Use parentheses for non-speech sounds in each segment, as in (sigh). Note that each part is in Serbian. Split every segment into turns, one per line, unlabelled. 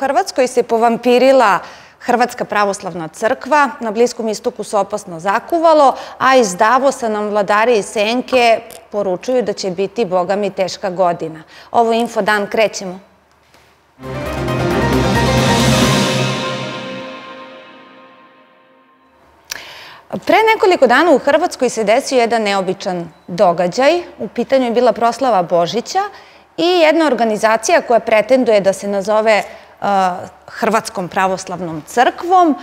Hrvatskoj se povampirila Hrvatska pravoslavna crkva, na Bliskom istoku se opasno zakuvalo, a iz Davosa nam vladari i senke poručuju da će biti, boga mi, teška godina. Ovo info dan krećemo. Pre nekoliko dana u Hrvatskoj se desio jedan neobičan događaj. U pitanju je bila proslava Božića i jedna organizacija koja pretenduje da se nazove uh, Hrvatskom pravoslavnom crkvom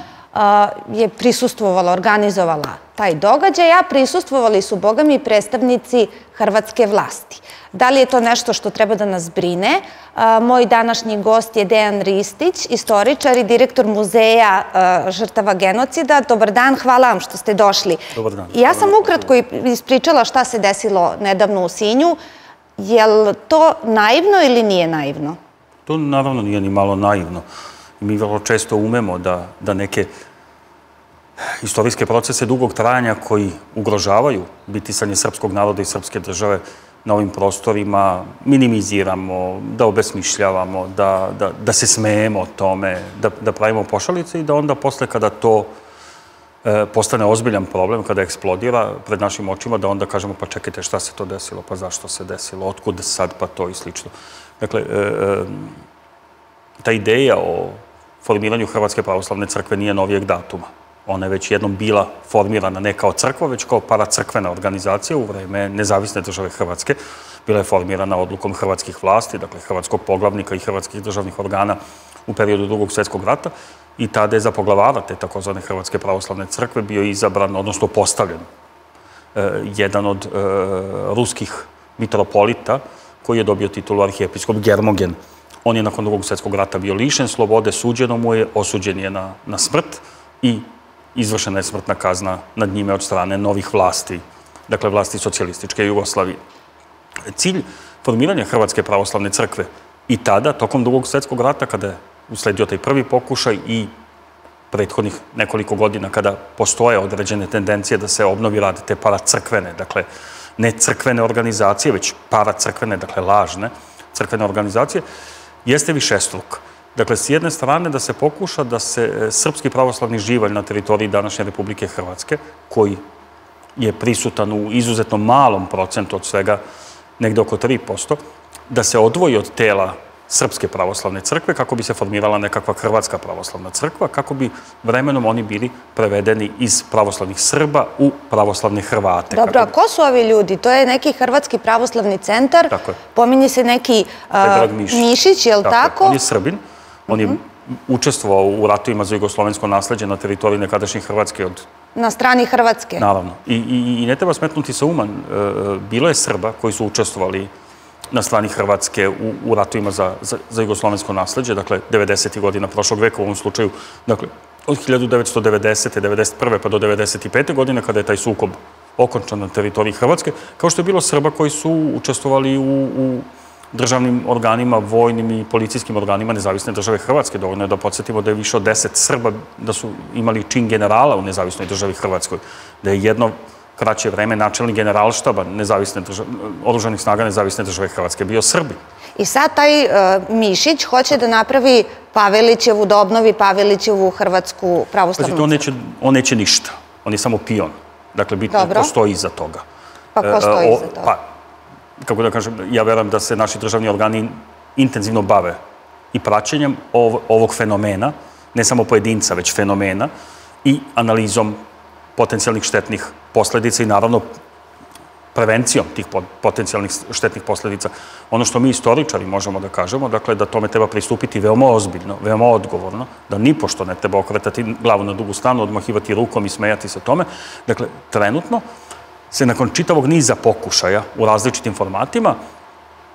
je prisustvovala, organizovala taj događaj, a prisustvovali su, boga mi, predstavnici hrvatske vlasti. Da li je to nešto što treba da nas brine? Moj današnji gost je Dejan Ristić, istoričar i direktor muzeja žrtava genocida. Dobar dan, hvala vam što ste došli.
Dobar dan.
Ja sam ukratko ispričala šta se desilo nedavno u Sinju. Je li to naivno ili nije naivno?
To naravno nije ni malo naivno. Mi vrlo često umemo da, da neke istorijske procese dugog trajanja koji ugrožavaju bitisanje srpskog naroda i srpske države na ovim prostorima minimiziramo, da obesmišljavamo, da, da, da se smejemo tome, da, da pravimo pošalice i da onda posle kada to postane ozbiljan problem, kada eksplodira pred našim očima, da onda kažemo pa čekajte šta se to desilo, pa zašto se desilo, otkud sad pa to i slično. Dakle, e, e, ta ideja o formiranju Hrvatske pravoslavne crkve nije novijeg datuma Ona je već jednom bila formirana ne kao crkva, već kao paracrkvena organizacija u vreme nezavisne države Hrvatske. Bila je formirana odlukom hrvatskih vlasti, dakle hrvatskog poglavnika i hrvatskih državnih organa u periodu drugog svjetskog rata i tada je za poglavara te takozvane Hrvatske pravoslavne crkve bio izabran, odnosno postavljen, e, jedan od e, ruskih mitropolita koji je dobio titulu arhijepiskop Germogen. On je nakon drugog svjetskog rata bio lišen slobode, suđeno mu je, osuđen je na, na smrt i izvršena je smrtna kazna nad njime od strane novih vlasti, dakle vlasti socijalističke Jugoslavije. Cilj formiranja Hrvatske pravoslavne crkve i tada, tokom drugog svjetskog rata, kada je usledio taj prvi pokušaj i prethodnih nekoliko godina kada postoje određene tendencije da se obnovi rad te paracrkvene, dakle ne crkvene organizacije, već paracrkvene, dakle lažne crkvene organizacije, jeste više struk. Dakle, s jedne strane da se pokuša da se e, srpski pravoslavni živalj na teritoriji današnje Republike Hrvatske, koji je prisutan u izuzetno malom procentu od svega, negde oko 3%, da se odvoji od tela Srpske pravoslavne crkve, kako bi se formirala nekakva Hrvatska pravoslavna crkva, kako bi vremenom oni bili prevedeni iz pravoslavnih Srba u pravoslavne Hrvate.
Dobro, a ko su ovi ljudi? To je neki Hrvatski pravoslavni centar.
Tako je.
Pominje se neki Mišić, je li tako?
On je Srbin. On je učestvovao u ratovima za jugoslovensko nasledđe na teritoriji nekadašnje Hrvatske od...
Na strani Hrvatske?
Naravno. I, i, i ne treba smetnuti sa uman. E, bilo je Srba koji su učestvovali na strani Hrvatske u, ratovima za, za, jugoslovensko nasledđe, dakle, 90. godina prošlog veka u ovom slučaju, dakle, od 1990. 91. pa do 95. godine, kada je taj sukob okončan na teritoriji Hrvatske, kao što je bilo Srba koji su učestvovali u, u državnim organima, vojnim i policijskim organima nezavisne države Hrvatske. Dovoljno je da podsjetimo da je više od deset Srba da su imali čin generala u nezavisnoj državi Hrvatskoj. Da je jedno kraće vreme načelni generalštaba nezavisne države, snaga nezavisne države Hrvatske bio Srbi.
I sad taj uh, Mišić hoće da napravi Pavelićevu, da obnovi Pavelićevu Hrvatsku pravoslavnu
crkvu. On neće, on neće ništa. On je samo pion. Dakle, bitno Dobro. ko stoji iza toga.
Pa ko stoji uh, iza toga? Pa,
kako da kažem, ja veram da se naši državni organi intenzivno bave i praćenjem ovog fenomena, ne samo pojedinca, već fenomena, i analizom potencijalnih štetnih posledica i naravno prevencijom tih potencijalnih štetnih posledica. Ono što mi istoričari možemo da kažemo, dakle, da tome treba pristupiti veoma ozbiljno, veoma odgovorno, da nipošto ne treba okretati glavu na dugu stanu, odmahivati rukom i smejati se tome. Dakle, trenutno, se nakon čitavog niza pokušaja u različitim formatima,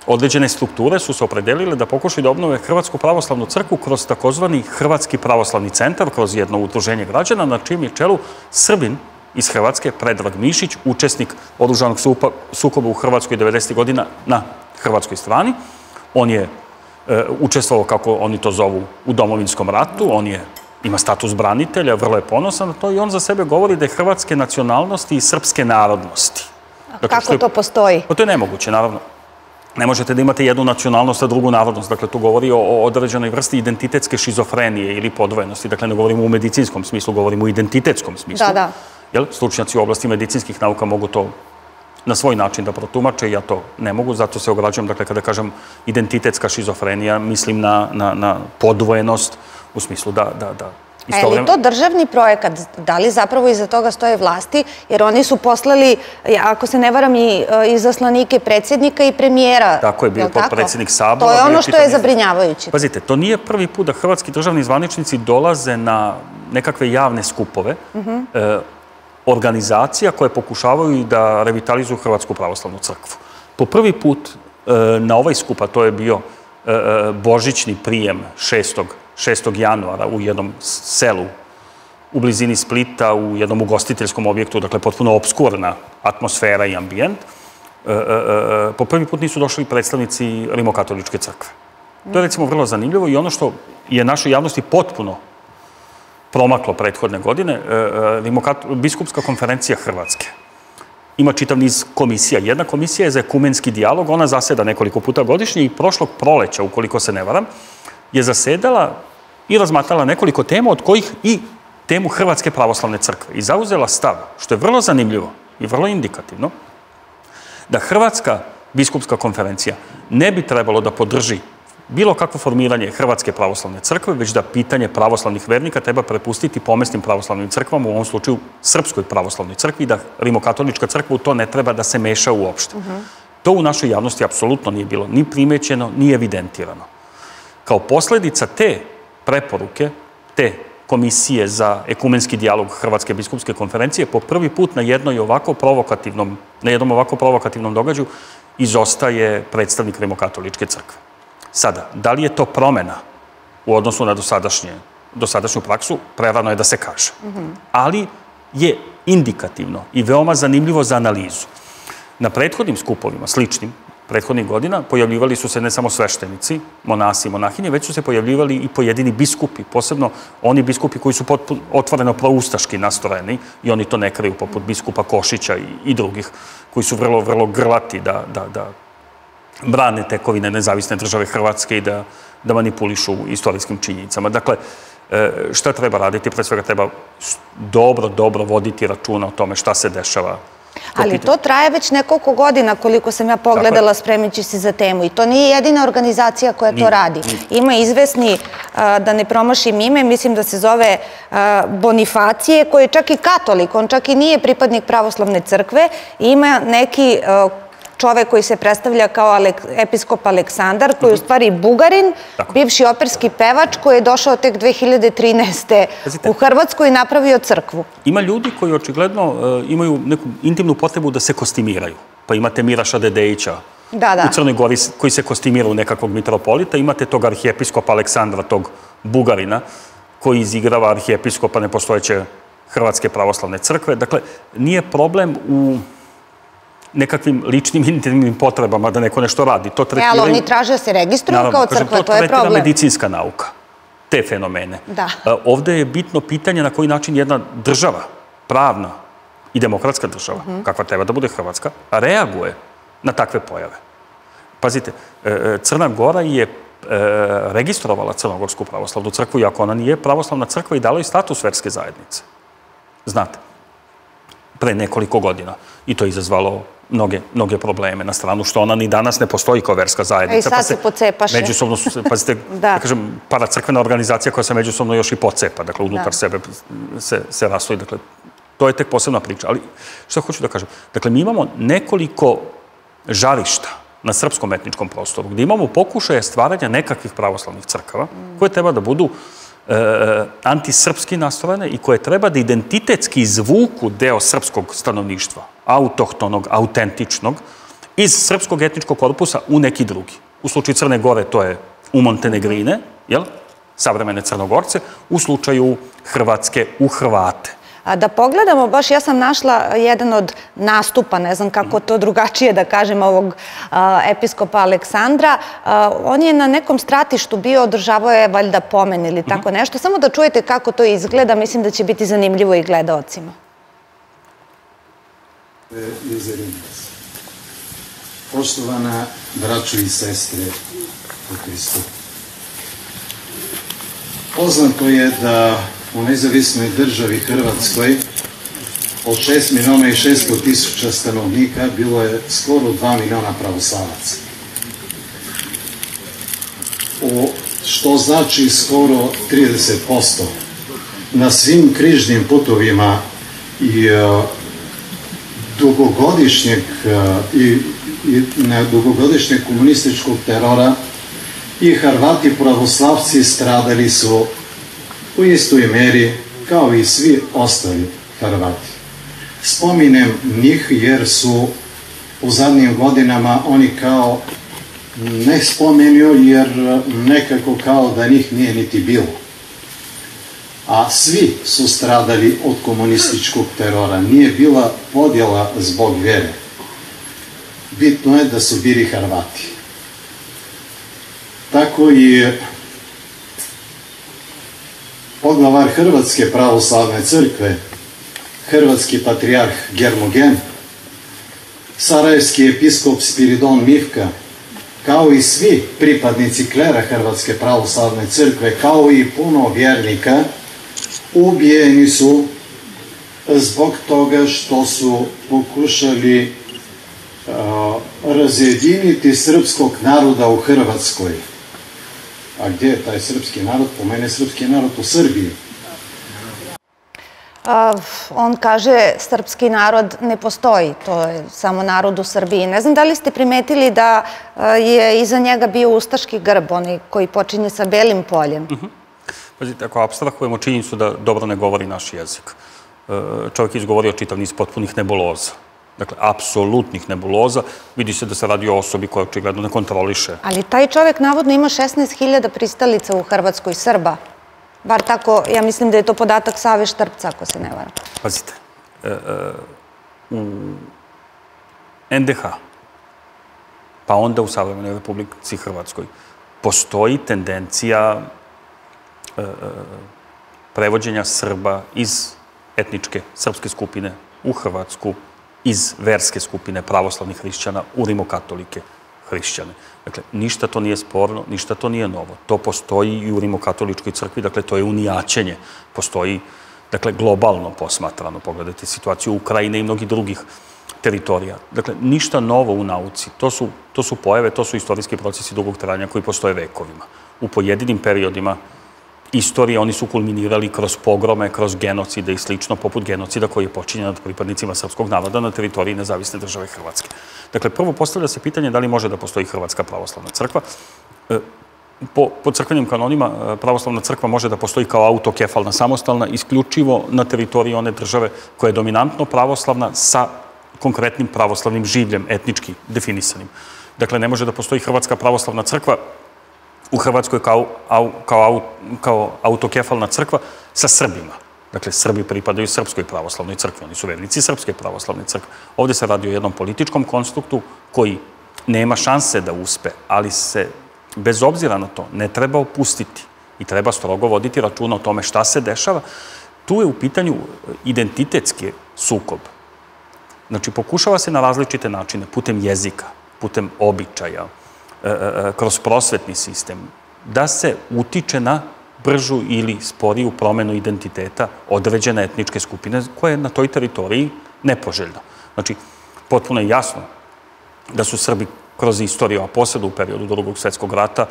određene strukture su se opredelile da pokušaju da obnove Hrvatsku pravoslavnu crkvu kroz takozvani Hrvatski pravoslavni centar, kroz jedno udruženje građana, na čim je čelu Srbin iz Hrvatske, Predrag Mišić, učesnik oružanog sukoba u Hrvatskoj 90. godina na hrvatskoj strani. On je e, učestvovao, kako oni to zovu, u domovinskom ratu, on je ima status branitelja, vrlo je ponosan na to i on za sebe govori da je hrvatske nacionalnosti i srpske narodnosti.
Dakle, Kako to postoji?
Pa to je nemoguće, naravno. Ne možete da imate jednu nacionalnost, a drugu narodnost. Dakle, tu govori o, o određenoj vrsti identitetske šizofrenije ili podvojenosti. Dakle, ne govorimo u medicinskom smislu, govorimo u identitetskom smislu.
Da, da.
Jel? Stručnjaci u oblasti medicinskih nauka mogu to na svoj način da protumače, ja to ne mogu, zato se ograđujem, dakle, kada kažem identitetska šizofrenija, mislim na, na, na podvojenost u smislu da, da, da
A je li to državni projekat? Da li zapravo iza toga stoje vlasti? Jer oni su poslali, ako se ne varam, i e, izaslanike predsjednika i premijera.
Tako je, bio podpredsjednik Sabora.
To je ono što je zabrinjavajuće.
Pazite, to nije prvi put da hrvatski državni zvaničnici dolaze na nekakve javne skupove mhm. e, organizacija koje pokušavaju da revitalizuju Hrvatsku pravoslavnu crkvu. Po prvi put e, na ovaj skup, a to je bio božićni prijem 6. 6. januara u jednom selu u blizini Splita, u jednom ugostiteljskom objektu, dakle potpuno obskurna atmosfera i ambijent, e, e, e, po prvi put nisu došli predstavnici Rimokatoličke crkve. To je recimo vrlo zanimljivo i ono što je našoj javnosti potpuno promaklo prethodne godine, Biskupska konferencija Hrvatske ima čitav niz komisija. Jedna komisija je za ekumenski dijalog, ona zaseda nekoliko puta godišnje i prošlog proleća, ukoliko se ne varam, je zasedala i razmatrala nekoliko tema, od kojih i temu Hrvatske pravoslavne crkve. I zauzela stav, što je vrlo zanimljivo i vrlo indikativno, da Hrvatska biskupska konferencija ne bi trebalo da podrži bilo kakvo formiranje Hrvatske pravoslavne crkve, već da pitanje pravoslavnih vernika treba prepustiti pomestnim pravoslavnim crkvama, u ovom slučaju Srpskoj pravoslavnoj crkvi, da Rimokatolička crkva u to ne treba da se meša uopšte. To u našoj javnosti apsolutno nije bilo ni primećeno, ni evidentirano. Kao posledica te preporuke, te komisije za ekumenski dijalog Hrvatske biskupske konferencije, po prvi put na jednoj ovako provokativnom, na jednom ovako provokativnom događu izostaje predstavnik Rimokatoličke crkve. Sada, da li je to promena u odnosu na dosadašnje, dosadašnju praksu, prerano je da se kaže. Ali je indikativno i veoma zanimljivo za analizu. Na prethodnim skupovima, sličnim, prethodnih godina pojavljivali su se ne samo sveštenici, monasi i monahinje, već su se pojavljivali i pojedini biskupi, posebno oni biskupi koji su potpuno otvoreno proustaški nastrojeni i oni to ne kriju, poput biskupa Košića i, i drugih, koji su vrlo, vrlo grlati da, da, da brane tekovine nezavisne države Hrvatske i da, da manipulišu istorijskim činjenicama. Dakle, e, šta treba raditi? Pre svega treba dobro, dobro voditi računa o tome šta se dešava
Ali to traje već nekoliko godina koliko sam ja pogledala spremići se za temu i to nije jedina organizacija koja to radi. Ima izvesni, da ne promašim ime, mislim da se zove Bonifacije, koji je čak i katolik, on čak i nije pripadnik pravoslavne crkve. Ima neki čovek koji se predstavlja kao episkop Aleksandar, koji je u mhm. stvari Bugarin, bivši operski pevač koji je došao tek 2013. u Hrvatsku i napravio crkvu.
Ima ljudi koji očigledno e, imaju neku intimnu potrebu da se kostimiraju. Pa imate Miraša Dedejića
da, da.
u Crnoj Gori koji se kostimira u nekakvog mitropolita. Imate tog arhijepiskopa Aleksandra, tog Bugarina, koji izigrava arhijepiskopa nepostojeće Hrvatske pravoslavne crkve. Dakle, nije problem u nekakvim ličnim intimnim potrebama da neko nešto radi.
To tretiraju... E, ali oni traže da se registruju kao crkva, to je problem.
To medicinska nauka, te fenomene.
Da.
Ovde je bitno pitanje na koji način jedna država, pravna i demokratska država, mhm. kakva treba da bude Hrvatska, reaguje na takve pojave. Pazite, e, e, Crna Gora je registrovala Crnogorsku pravoslavnu crkvu, iako ona nije pravoslavna crkva i dala i status verske zajednice. Znate, pre nekoliko godina. I to je izazvalo mnoge, mnoge probleme na stranu, što ona ni danas ne postoji kao verska zajednica.
E, sad pa se pocepaše.
Međusobno su se, pazite, (laughs) da. da kažem, paracrkvena organizacija koja se međusobno još i pocepa, dakle, unutar da. sebe se, se rastoji, dakle, to je tek posebna priča. Ali, što hoću da kažem? Dakle, mi imamo nekoliko žarišta na srpskom etničkom prostoru, gde imamo pokušaje stvaranja nekakvih pravoslavnih crkava, mm. koje treba da budu e, antisrpski nastrojene i koje treba da identitetski izvuku deo srpskog stanovništva autohtonog, autentičnog, iz srpskog etničkog korpusa u neki drugi. U slučaju Crne Gore to je u Montenegrine, jel? savremene Crnogorce, u slučaju Hrvatske u Hrvate.
A da pogledamo, baš ja sam našla jedan od nastupa, ne znam kako to drugačije da kažem, ovog episkopa Aleksandra. on je na nekom stratištu bio, održavao je valjda pomen ili tako mhm. nešto. Samo da čujete kako to izgleda, mislim da će biti zanimljivo i gledaocima.
miserendosi. Poštovana braćo i sestre u Hristu, poznato je da u nezavisnoj državi Hrvatskoj od 6 miliona i 600 tisuća stanovnika bilo je skoro 2 miliona pravoslavaca. O, što znači skoro 30%. Na svim križnim putovima i uh, dugogodišnjeg uh, i, i ne, dugogodišnjeg komunističkog terora i Hrvati pravoslavci stradali su u istoj meri kao i svi ostali Hrvati. Spominem njih jer su u zadnjim godinama oni kao ne spomenio jer nekako kao da njih nije niti bilo. A svi su stradali od komunističkog terora. Nije bila podjela zbog vjere. Bitno je da su bili Hrvati. Tako i poglavar Hrvatske pravoslavne crkve, hrvatski patrijarh Germogen, sarajevski episkop Spiridon Mivka, kao i svi pripadnici klera Hrvatske pravoslavne crkve, kao i puno vjernika, ubijeni su zbog toga što su pokušali razjediniti srpskog naroda u Hrvatskoj. A gdje je taj srpski narod? Po mene srpski narod u Srbiji.
A, on kaže srpski narod ne postoji, to je samo narod u Srbiji. Ne znam da li ste primetili da je iza njega bio ustaški grb, onaj koji počinje sa belim poljem. Uh
-huh. Pazite, ako abstrahujemo činjenicu da dobro ne govori naš jezik, e, čovjek je izgovorio čitav niz potpunih nebuloza. Dakle, apsolutnih nebuloza. Vidi se da se radi o osobi koja očigledno ne kontroliše.
Ali taj čovjek navodno ima 16.000 pristalica u Hrvatskoj Srba. Bar tako, ja mislim da je to podatak Save Štrpca, ako se ne varam.
Pazite, e, e, u NDH, pa onda u Savremenoj Republici Hrvatskoj, postoji tendencija e, prevođenja Srba iz etničke srpske skupine u Hrvatsku, iz verske skupine pravoslavnih hrišćana u rimokatolike hrišćane. Dakle, ništa to nije sporno, ništa to nije novo. To postoji i u rimokatoličkoj crkvi, dakle, to je unijaćenje. Postoji, dakle, globalno posmatrano. Pogledajte situaciju Ukrajine i mnogih drugih teritorija. Dakle, ništa novo u nauci. To su, to su pojave, to su istorijski procesi dugog trajanja koji postoje vekovima. U pojedinim periodima istorije oni su kulminirali kroz pogrome, kroz genocide i slično, poput genocida koji je počinjen nad pripadnicima srpskog naroda na teritoriji nezavisne države Hrvatske. Dakle, prvo postavlja se pitanje da li može da postoji Hrvatska pravoslavna crkva. E, po, po crkvenim kanonima e, pravoslavna crkva može da postoji kao autokefalna, samostalna, isključivo na teritoriji one države koja je dominantno pravoslavna sa konkretnim pravoslavnim življem, etnički definisanim. Dakle, ne može da postoji Hrvatska pravoslavna crkva u Hrvatskoj kao, kao, kao autokefalna crkva sa Srbima. Dakle, Srbi pripadaju Srpskoj pravoslavnoj crkvi, oni su vernici Srpske pravoslavne crkve. Ovde se radi o jednom političkom konstruktu koji nema šanse da uspe, ali se, bez obzira na to, ne treba opustiti i treba strogo voditi računa o tome šta se dešava. Tu je u pitanju identitetski sukob. Znači, pokušava se na različite načine, putem jezika, putem običaja, kroz prosvetni sistem, da se utiče na bržu ili sporiju promenu identiteta određene etničke skupine koja je na toj teritoriji nepoželjna. Znači, potpuno je jasno da su Srbi kroz istoriju, a posebno u periodu drugog svetskog rata,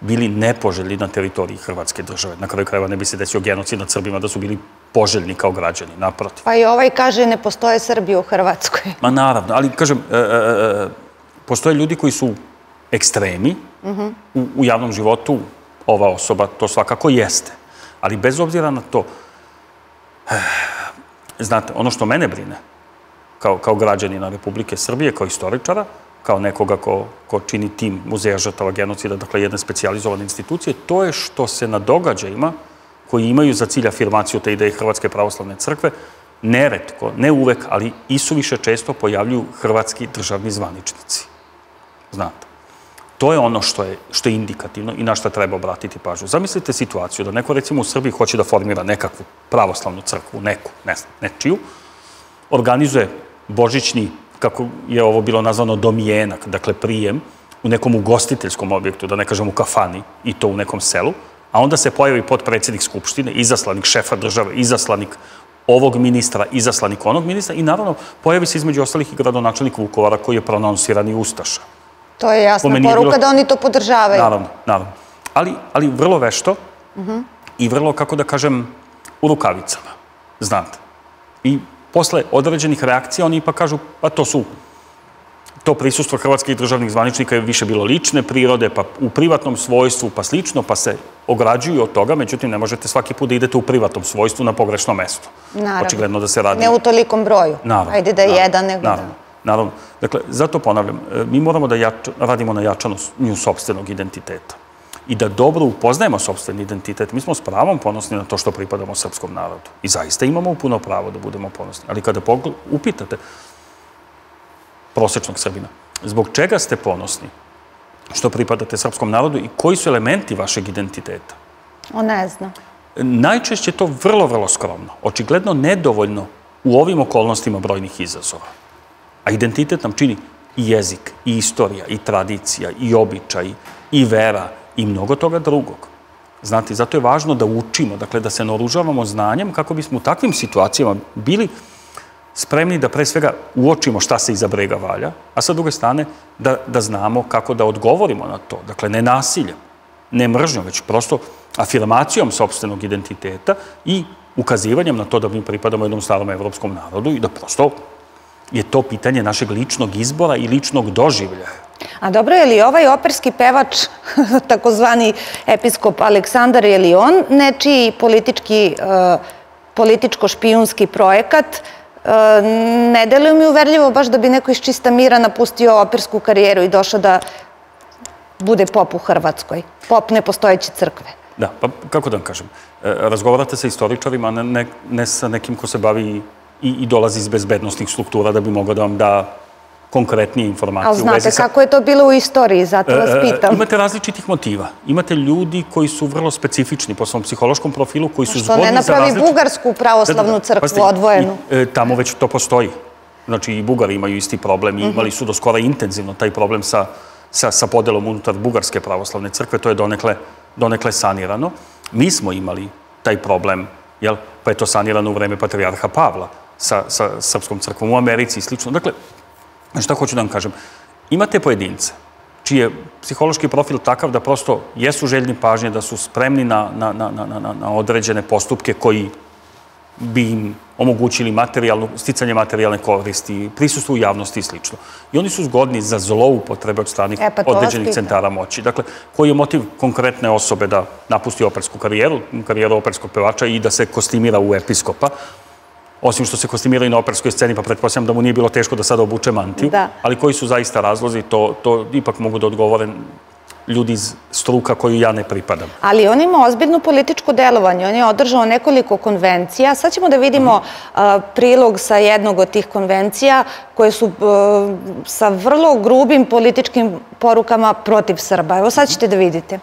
bili nepoželjni na teritoriji Hrvatske države. Na kraju krajeva ne bi se desio genocid nad Srbima da su bili poželjni kao građani, naprotiv.
Pa i ovaj kaže ne postoje Srbi u Hrvatskoj.
Ma naravno, ali kažem, e, e, e, postoje ljudi koji su ekstremi u, javnom životu, ova osoba to svakako jeste. Ali bez obzira na to, znate, ono što mene brine, kao, kao građanina Republike Srbije, kao istoričara, kao nekoga ko, ko čini tim muzeja žrtava genocida, dakle jedne specializovane institucije, to je što se na događajima koji imaju za cilj afirmaciju te ideje Hrvatske pravoslavne crkve, neretko, ne uvek, ali i su više često pojavljuju hrvatski državni zvaničnici. Znate. To je ono što je, što je indikativno i na što treba obratiti pažnju. Zamislite situaciju da neko, recimo, u Srbiji hoće da formira nekakvu pravoslavnu crkvu, neku, ne znam, nečiju, organizuje božićni kako je ovo bilo nazvano domijenak, dakle prijem, u nekom ugostiteljskom objektu, da ne kažem u kafani, i to u nekom selu, a onda se pojavi potpredsjednik Skupštine, izaslanik šefa države, izaslanik ovog ministra, izaslanik onog ministra i naravno pojavi se između ostalih i gradonačelnik Vukovara koji je prononsirani Ustaša.
To je jasna poruka bilo... da oni to podržavaju.
Naravno, naravno. Ali, ali vrlo vešto uh -huh. i vrlo, kako da kažem, u rukavicama. Znate. I posle određenih reakcija oni ipak kažu, pa to su to prisustvo hrvatskih državnih zvaničnika je više bilo lične prirode, pa u privatnom svojstvu, pa slično, pa se ograđuju od toga, međutim, ne možete svaki put da idete u privatnom svojstvu na pogrešno mesto.
Naravno.
Očigledno da se radi...
Ne u tolikom broju.
Naravno.
Ajde da je jedan, nego
naravno,
da...
Naravno. Dakle, zato ponavljam, e, mi moramo da jača, radimo na jačanju sobstvenog identiteta i da dobro upoznajemo sobstveni identitet. Mi smo s pravom ponosni na to što pripadamo srpskom narodu. I zaista imamo puno pravo da budemo ponosni. Ali kada upitate prosečnog Srbina, zbog čega ste ponosni što pripadate srpskom narodu i koji su elementi vašeg identiteta?
On ne zna.
Najčešće to vrlo, vrlo skromno. Očigledno nedovoljno u ovim okolnostima brojnih izazova. A identitet nam čini i jezik, i istorija, i tradicija, i običaj, i vera, i mnogo toga drugog. Znate, zato je važno da učimo, dakle da se naoružavamo znanjem kako bismo u takvim situacijama bili spremni da pre svega uočimo šta se iza brega valja, a sa druge strane da, da znamo kako da odgovorimo na to. Dakle, ne nasiljem, ne mržnjom, već prosto afirmacijom sobstvenog identiteta i ukazivanjem na to da mi pripadamo jednom starom evropskom narodu i da prosto je to pitanje našeg ličnog izbora i ličnog doživljaja.
A dobro, je li ovaj operski pevač, (laughs) takozvani episkop Aleksandar, je li on nečiji politički, uh, političko-špijunski projekat? Uh, ne deluju mi uverljivo baš da bi neko iz čista mira napustio opersku karijeru i došao da bude pop u Hrvatskoj. Pop nepostojeće crkve.
Da, pa kako da vam kažem, e, razgovarate sa istoričarima, ne, ne, ne sa nekim ko se bavi i, i dolazi iz bezbednostnih struktura da bi mogao da vam da konkretnije informacije.
Ali znate sa... kako je to bilo u istoriji, zato vas e, e, pitam.
Imate različitih motiva. Imate ljudi koji su vrlo specifični po svom psihološkom profilu, koji su zgodni za
različite... Što ne napravi bugarsku pravoslavnu da, da, da. crkvu odvojenu?
I, tamo već to postoji. Znači i Bugari imaju isti problem i mhm. imali su do skora intenzivno taj problem sa, sa, sa podelom unutar Bugarske pravoslavne crkve. To je donekle, donekle sanirano. Mi smo imali taj problem, jel? pa je to sanirano u vreme patrijarha Pavla sa, sa srpskom crkvom u Americi i slično. Dakle, šta hoću da vam kažem? Imate pojedince čiji je psihološki profil takav da prosto jesu željni pažnje, da su spremni na, na, na, na, na određene postupke koji bi im omogućili materijalnu, sticanje materijalne koristi, prisustvo u javnosti i slično. I oni su zgodni za zloupotrebe od stranih e, pa određenih centara moći. Dakle, koji je motiv konkretne osobe da napusti opersku karijeru, karijeru operskog pevača i da se kostimira u episkopa, osim što se kostimiraju na operskoj sceni, pa pretpostavljam da mu nije bilo teško da sada obuče mantiju, da. ali koji su zaista razlozi, to, to ipak mogu da odgovore ljudi iz struka koju ja ne pripadam.
Ali on ima ozbiljno političko delovanje. On je održao nekoliko konvencija. Sad ćemo da vidimo uh, prilog sa jednog od tih konvencija koje su uh, sa vrlo grubim političkim porukama protiv Srba. Evo sad ćete da vidite.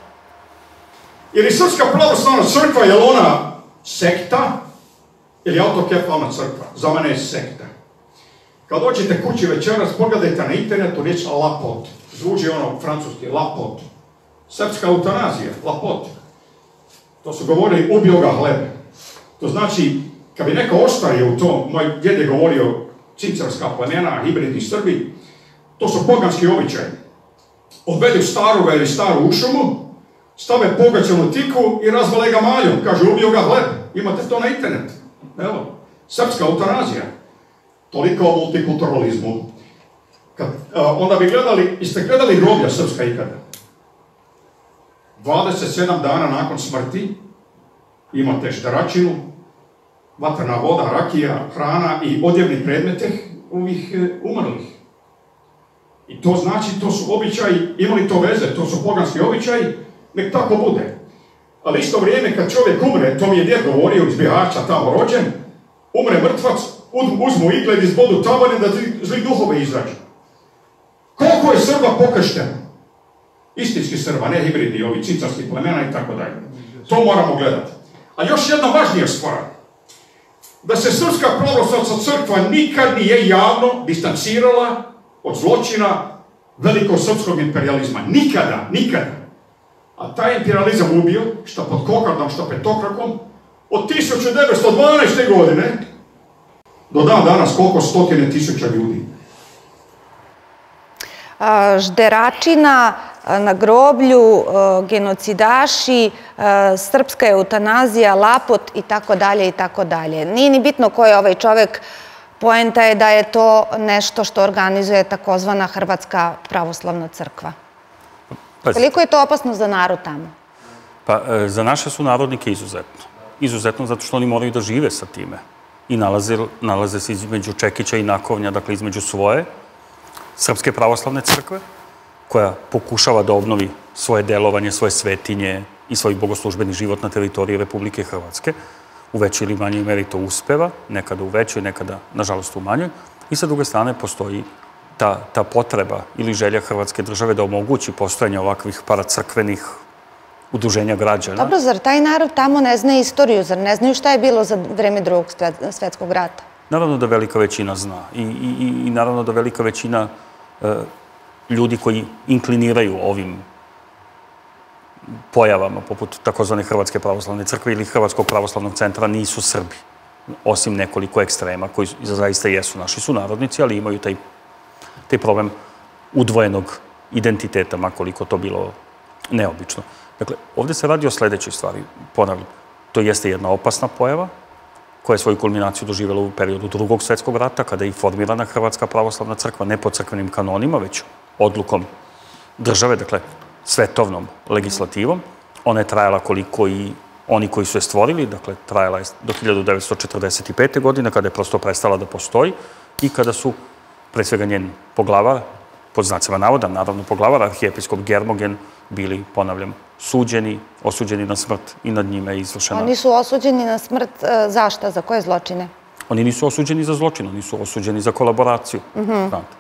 Ili Srpska pravoslavna crkva, je li ona sekta ili autokefalna crkva. Za mene je sekta. Kad dođete kući večeras, pogledajte na internetu riječ lapot. Zvuči ono francuski, lapot. Srpska eutanazija, lapot. To su govorili, ubio ga hlebe. To znači, kad bi neko ostaje u to, moj djed je govorio cincarska plemena, hibridni Srbi, to su poganski običaji. Odvedu staru ili staru u šumu, stave pogaćanu tiku i razvale ga maljom. Kaže, ubio ga hleb. Imate to na internetu. Evo, srpska eutanazija. Toliko o multikulturalizmu. Kad, a, onda bi gledali, jeste gledali groblja srpska ikada? 27 dana nakon smrti imate šteračinu, vatrna voda, rakija, hrana i odjevni predmete ovih e, umrlih. I to znači, to su običaji, imali to veze, to su poganski običaji, nek tako bude. Ali isto vrijeme kad čovjek umre, to mi je djed govorio iz Bihaća tamo rođen, umre mrtvac, uzmu igled iz bodu tabane da zli duhove izrađu. Koliko je Srba pokršteno? Istinski Srba, ne hibridni, ovi cicarski plemena i tako dalje. To moramo gledati. A još jedna važnija stvar. da se Srpska pravoslavna crkva nikad nije javno distancirala od zločina velikog srpskog imperializma. Nikada, nikada. A taj imperializam ubio, šta pod kokardom, šta petokrakom, od 1912. godine do dan danas koliko stotine tisuća ljudi.
Žderačina, na groblju, genocidaši, srpska eutanazija, lapot i tako dalje i tako dalje. Nije ni bitno ko je ovaj čovek, poenta je da je to nešto što organizuje takozvana Hrvatska pravoslavna crkva. Koliko je to opasno za narod tamo?
Pa, e, za naše su narodnike izuzetno. Izuzetno zato što oni moraju da žive sa time. I nalaze, nalaze se između Čekića i Nakovnja, dakle između svoje Srpske pravoslavne crkve, koja pokušava da obnovi svoje delovanje, svoje svetinje i svoj bogoslužbeni život na teritoriji Republike Hrvatske. U većoj ili manjoj meri to uspeva, nekada u većoj, nekada, nažalost, u manjoj. I sa druge strane postoji ta, ta potreba ili želja Hrvatske države da omogući postojanje ovakvih paracrkvenih udruženja građana.
Dobro, zar taj narod tamo ne zna istoriju? Zar ne znaju šta je bilo za vreme drugog svetskog rata?
Naravno da velika većina zna. I, i, i naravno da velika većina e, ljudi koji inkliniraju ovim pojavama, poput takozvane Hrvatske pravoslavne crkve ili Hrvatskog pravoslavnog centra, nisu Srbi. Osim nekoliko ekstrema koji zaista jesu naši sunarodnici, ali imaju taj, taj problem udvojenog identiteta, makoliko to bilo neobično. Dakle, ovde se radi o sledećoj stvari. Ponavljam, to jeste jedna opasna pojava, koja je svoju kulminaciju doživjela u periodu drugog svetskog rata, kada je formirana Hrvatska pravoslavna crkva, ne po crkvenim kanonima, već odlukom države, dakle, svetovnom legislativom. Ona je trajala koliko i oni koji su je stvorili, dakle, trajala je do 1945. godine, kada je prosto prestala da postoji i kada su, pre svega, njen poglavar, pod znacima navoda, naravno poglavar, arhijepiskop Germogen, bili, ponavljam, suđeni, osuđeni na smrt i nad njime je izvršena...
Oni su osuđeni na smrt e, zašta? Za koje zločine?
Oni nisu osuđeni za zločin, oni su osuđeni za kolaboraciju. Mhm. Znate.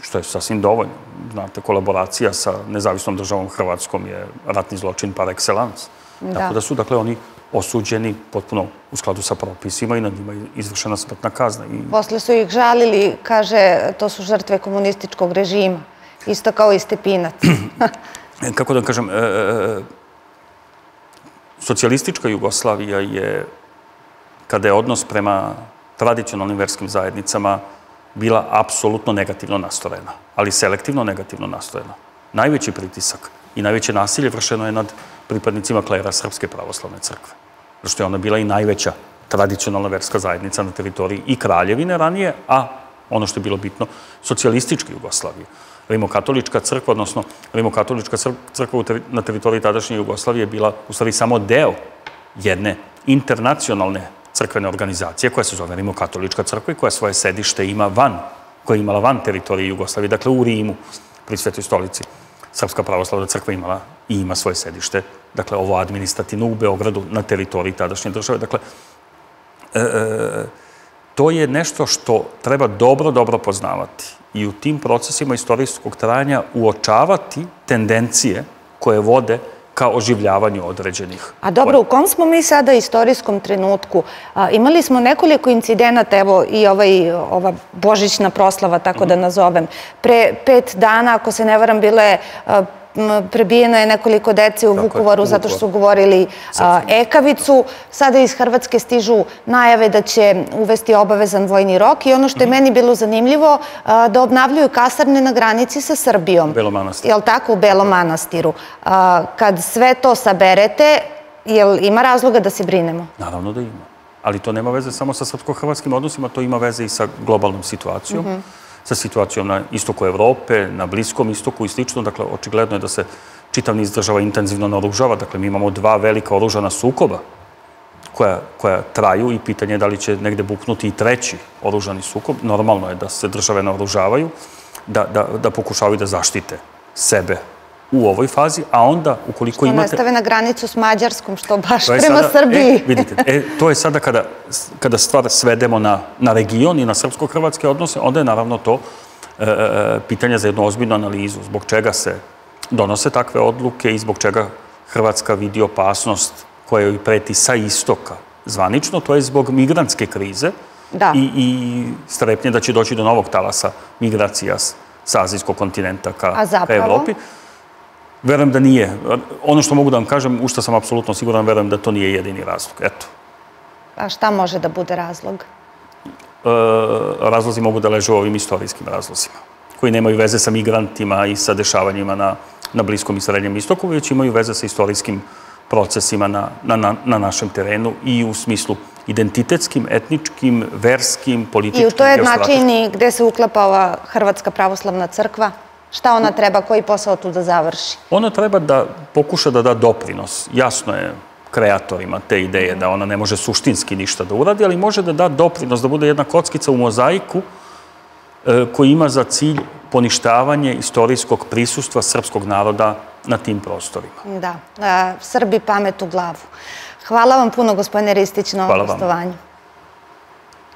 Što je sasvim dovoljno. Znate, kolaboracija sa nezavisnom državom Hrvatskom je ratni zločin par excellence. Da. Tako da su, dakle, oni osuđeni potpuno u skladu sa propisima i nad njima je izvršena smrtna kazna. I...
Posle su ih žalili, kaže, to su žrtve komunističkog režima. Isto kao i Stepinac. (clears throat) (laughs)
Kako da kažem, e, e, socijalistička Jugoslavija je, kada je odnos prema tradicionalnim verskim zajednicama, bila apsolutno negativno nastrojena, ali selektivno negativno nastrojena. Najveći pritisak i najveće nasilje vršeno je nad pripadnicima klera Srpske pravoslavne crkve. Što je ona bila i najveća tradicionalna verska zajednica na teritoriji i Kraljevine ranije, a ono što je bilo bitno, socijalističke Jugoslavije. Rimokatolička crkva, odnosno Rimokatolička crkva na teritoriji tadašnje Jugoslavije bila u stvari samo deo jedne internacionalne crkvene organizacije koja se zove Rimokatolička crkva i koja svoje sedište ima van, koja je imala van teritorije Jugoslavije, dakle u Rimu, pri Svetoj stolici. Srpska pravoslavna crkva imala i ima svoje sedište, dakle ovo administrativno u Beogradu na teritoriji tadašnje države. Dakle, e, e, to je nešto što treba dobro, dobro poznavati i u tim procesima istorijskog trajanja uočavati tendencije koje vode ka oživljavanju određenih.
A dobro, u kom smo mi sada istorijskom trenutku? imali smo nekoliko incidenata, evo i ovaj, ova božićna proslava, tako da mhm. nazovem. Pre pet dana, ako se ne varam, bile prebijeno je nekoliko dece u Vukovaru zato što su govorili ekavicu. Sada iz Hrvatske stižu najave da će uvesti obavezan vojni rok i ono što je mhm. meni bilo zanimljivo, da obnavljuju kasarne na granici sa Srbijom.
Belom manastiru.
Jel tako? U Belom manastiru. Kad sve to saberete, jel ima razloga da se brinemo?
Naravno da ima. Ali to nema veze samo sa srpsko-hrvatskim odnosima, to ima veze i sa globalnom situacijom. Mhm sa situacijom na istoku Evrope, na Bliskom istoku i slično. Dakle, očigledno je da se čitav niz država intenzivno naoružava. Dakle, mi imamo dva velika oružana sukoba koja, koja traju i pitanje je da li će negde buknuti i treći oružani sukob. Normalno je da se države naoružavaju, da, da, da pokušavaju da zaštite sebe u ovoj fazi, a onda ukoliko što imate...
Što nastave na granicu s Mađarskom, što baš prema sada, Srbiji.
E, vidite, e, to je sada kada, kada stvar svedemo na, na region i na srpsko-hrvatske odnose, onda je naravno to e, e, pitanje za jednu ozbiljnu analizu. Zbog čega se donose takve odluke i zbog čega Hrvatska vidi opasnost koja joj preti sa istoka zvanično, to je zbog migrantske krize
Da.
i, i strepnje da će doći do novog talasa migracija sa azijskog kontinenta ka,
A zapravo?
Verujem da nije. Ono što mogu da vam kažem, u što sam apsolutno siguran, verujem da to nije jedini razlog. Eto.
A šta može da bude razlog?
E, razlozi mogu da leže u ovim istorijskim razlozima, koji nemaju veze sa migrantima i sa dešavanjima na, na Bliskom i Srednjem istoku, već imaju veze sa istorijskim procesima na, na, na, na našem terenu i u smislu identitetskim, etničkim, verskim, političkim,
I u toj jednačini gde se uklapa ova Hrvatska pravoslavna crkva, šta ona treba, koji posao tu da završi?
Ona treba da pokuša da da doprinos. Jasno je kreatorima te ideje da ona ne može suštinski ništa da uradi, ali može da da doprinos, da bude jedna kockica u mozaiku e, koji ima za cilj poništavanje istorijskog prisustva srpskog naroda na tim prostorima.
Da, a, Srbi pamet u glavu. Hvala vam puno, gospodine Ristić, na
Hvala
ovom
vam.
gostovanju.